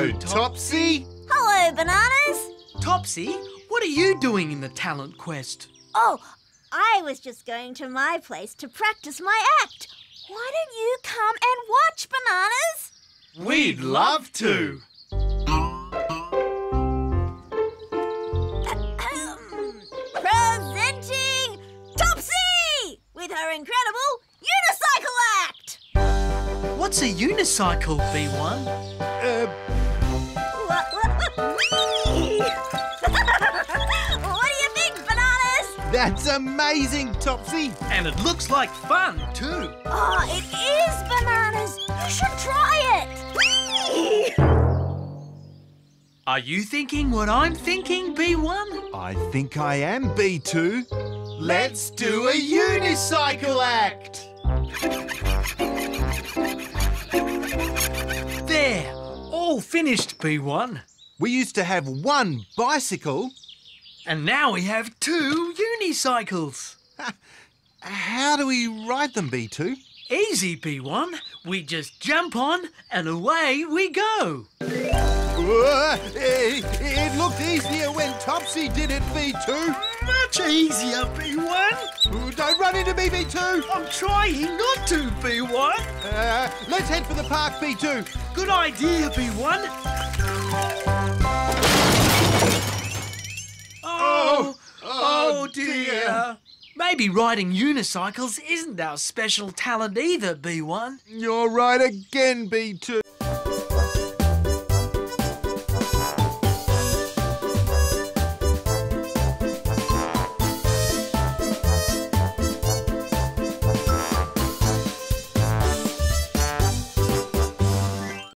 Hello, Topsy. Hello, Bananas. Topsy, what are you doing in the talent quest? Oh, I was just going to my place to practice my act. Why don't you come and watch, Bananas? We'd love to. Presenting Topsy with her incredible unicycle act. What's a unicycle, B1? What, what, what? Whee! what do you think, Bananas? that's amazing, Topsy. And it looks like fun, too. Oh, it is Bananas. You should try it. Whee! Are you thinking what I'm thinking, B1? I think I am B2. Let's do a unicycle act. There, all finished, B1. We used to have one bicycle. And now we have two unicycles. How do we ride them, B2? Easy, B1. We just jump on and away we go. Uh, it, it looked easier when Topsy did it, B2. Much easier, B1. Oh, Don't run into me, B2. I'm trying not to, B1. Uh, let's head for the park, B2. Good idea, B1. Maybe riding unicycles isn't our special talent either, B1. You're right again, B2.